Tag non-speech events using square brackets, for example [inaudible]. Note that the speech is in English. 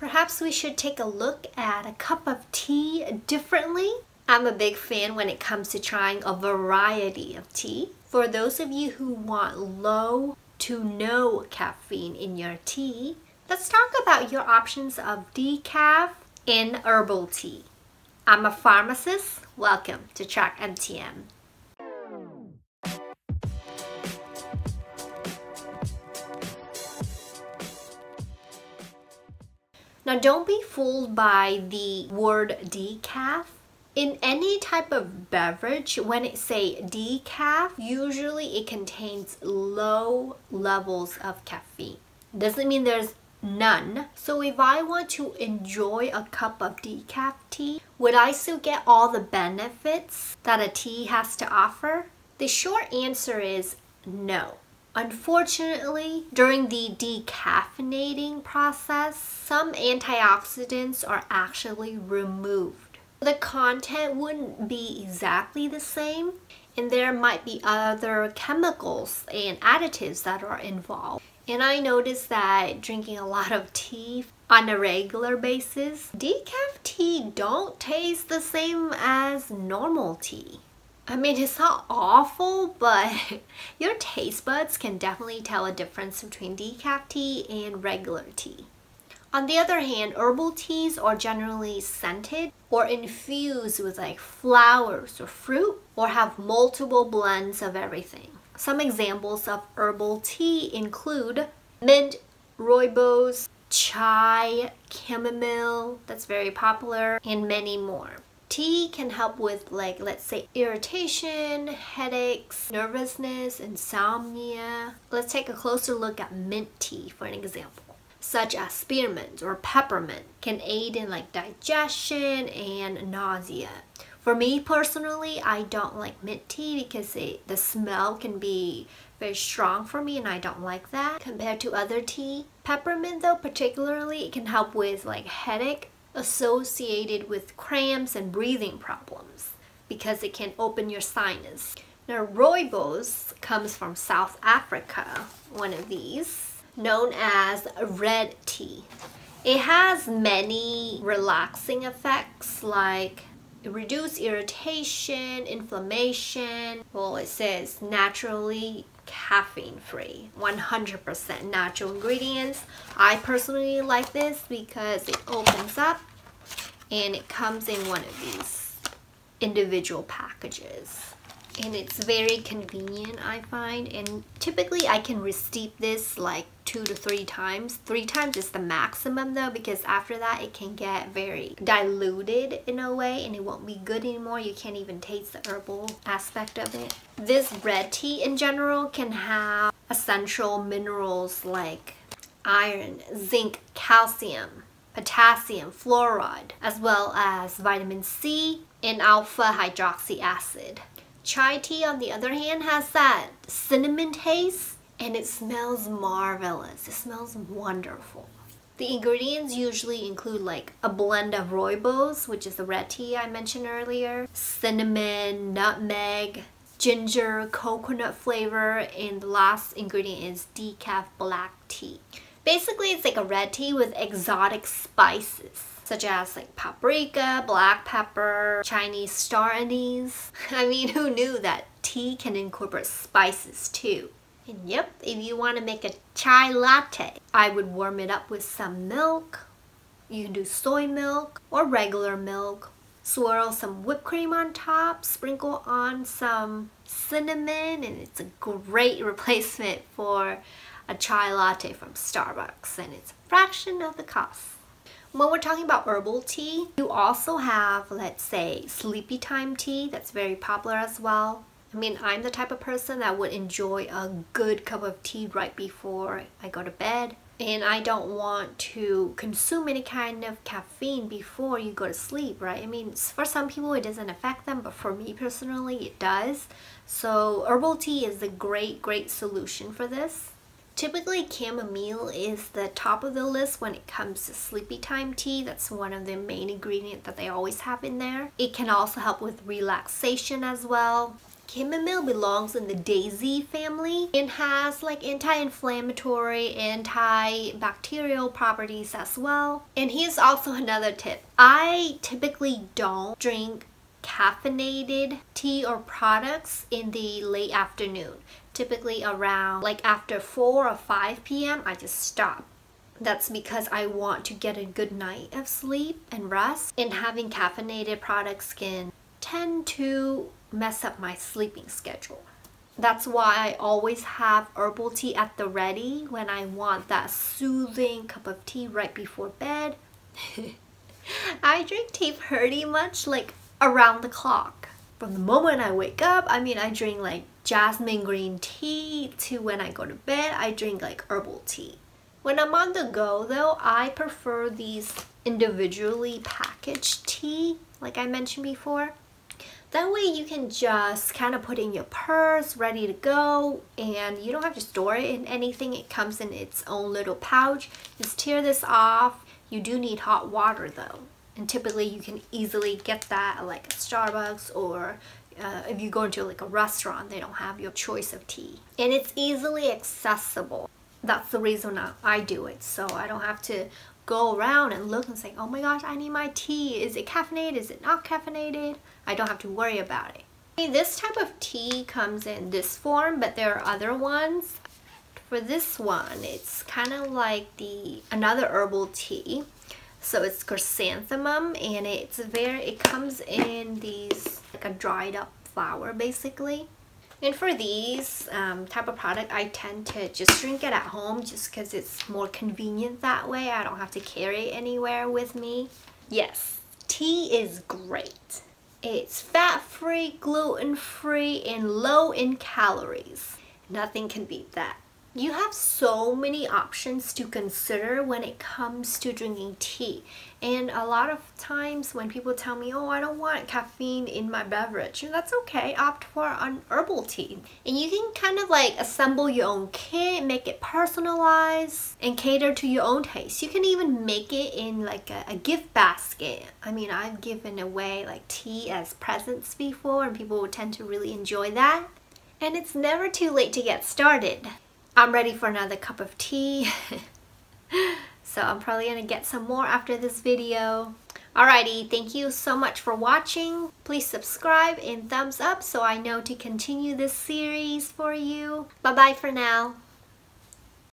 perhaps we should take a look at a cup of tea differently. I'm a big fan when it comes to trying a variety of tea. For those of you who want low to no caffeine in your tea, let's talk about your options of decaf and herbal tea. I'm a pharmacist. Welcome to Track MTM. Now don't be fooled by the word decaf. In any type of beverage, when it say decaf, usually it contains low levels of caffeine. Doesn't mean there's none. So if I want to enjoy a cup of decaf tea, would I still get all the benefits that a tea has to offer? The short answer is no. Unfortunately, during the decaffeinating process, some antioxidants are actually removed. The content wouldn't be exactly the same, and there might be other chemicals and additives that are involved. And I noticed that drinking a lot of tea on a regular basis, decaf tea don't taste the same as normal tea. I mean, it's not awful, but [laughs] your taste buds can definitely tell a difference between decaf tea and regular tea. On the other hand, herbal teas are generally scented or infused with like flowers or fruit or have multiple blends of everything. Some examples of herbal tea include mint, rooibos, chai, chamomile, that's very popular, and many more. Tea can help with like let's say irritation, headaches, nervousness, insomnia. Let's take a closer look at mint tea for an example. Such as spearmint or peppermint can aid in like digestion and nausea. For me personally, I don't like mint tea because it, the smell can be very strong for me and I don't like that compared to other tea. Peppermint though particularly, it can help with like headache associated with cramps and breathing problems because it can open your sinus. Now rooibos comes from South Africa, one of these, known as red tea. It has many relaxing effects like reduce irritation, inflammation. Well, it says naturally caffeine free 100% natural ingredients I personally like this because it opens up and it comes in one of these individual packages and it's very convenient I find. And typically I can re-steep this like two to three times. Three times is the maximum though because after that it can get very diluted in a way and it won't be good anymore. You can't even taste the herbal aspect of it. This red tea in general can have essential minerals like iron zinc calcium potassium fluoride as well as vitamin C and alpha hydroxy acid Chai tea, on the other hand, has that cinnamon taste and it smells marvelous. It smells wonderful. The ingredients usually include like a blend of rooibos, which is the red tea I mentioned earlier, cinnamon, nutmeg, ginger, coconut flavor, and the last ingredient is decaf black tea. Basically, it's like a red tea with exotic spices such as like paprika, black pepper, Chinese star anise. [laughs] I mean, who knew that tea can incorporate spices too? And yep, if you want to make a chai latte, I would warm it up with some milk. You can do soy milk or regular milk. Swirl some whipped cream on top, sprinkle on some cinnamon, and it's a great [laughs] replacement for a chai latte from Starbucks, and it's a fraction of the cost. When we're talking about herbal tea, you also have, let's say, sleepy time tea that's very popular as well. I mean, I'm the type of person that would enjoy a good cup of tea right before I go to bed. And I don't want to consume any kind of caffeine before you go to sleep, right? I mean, for some people it doesn't affect them, but for me personally it does. So herbal tea is a great, great solution for this. Typically chamomile is the top of the list when it comes to sleepy time tea. That's one of the main ingredients that they always have in there. It can also help with relaxation as well. Chamomile belongs in the daisy family and has like anti-inflammatory, antibacterial properties as well. And here's also another tip. I typically don't drink caffeinated tea or products in the late afternoon. Typically around like after 4 or 5 p.m. I just stop. That's because I want to get a good night of sleep and rest and having caffeinated products can tend to mess up my sleeping schedule. That's why I always have herbal tea at the ready when I want that soothing cup of tea right before bed. [laughs] I drink tea pretty much like around the clock. From the moment I wake up, I mean I drink like jasmine green tea to when I go to bed, I drink like herbal tea. When I'm on the go though, I prefer these individually packaged tea like I mentioned before. That way you can just kind of put in your purse, ready to go, and you don't have to store it in anything. It comes in its own little pouch. Just tear this off. You do need hot water though. And typically you can easily get that at like Starbucks or uh, if you go into like a restaurant, they don't have your choice of tea. And it's easily accessible. That's the reason I do it. So I don't have to go around and look and say, oh my gosh, I need my tea. Is it caffeinated? Is it not caffeinated? I don't have to worry about it. This type of tea comes in this form, but there are other ones. For this one, it's kind of like the another herbal tea. So it's chrysanthemum and it's very, it comes in these, like a dried up flower basically. And for these um, type of product, I tend to just drink it at home just because it's more convenient that way. I don't have to carry it anywhere with me. Yes, tea is great. It's fat-free, gluten-free, and low in calories. Nothing can beat that. You have so many options to consider when it comes to drinking tea. And a lot of times when people tell me, oh, I don't want caffeine in my beverage, that's okay, opt for an herbal tea. And you can kind of like assemble your own kit, make it personalized, and cater to your own taste. You can even make it in like a, a gift basket. I mean, I've given away like tea as presents before and people tend to really enjoy that. And it's never too late to get started. I'm ready for another cup of tea. [laughs] so I'm probably gonna get some more after this video. Alrighty, thank you so much for watching. Please subscribe and thumbs up so I know to continue this series for you. Bye bye for now.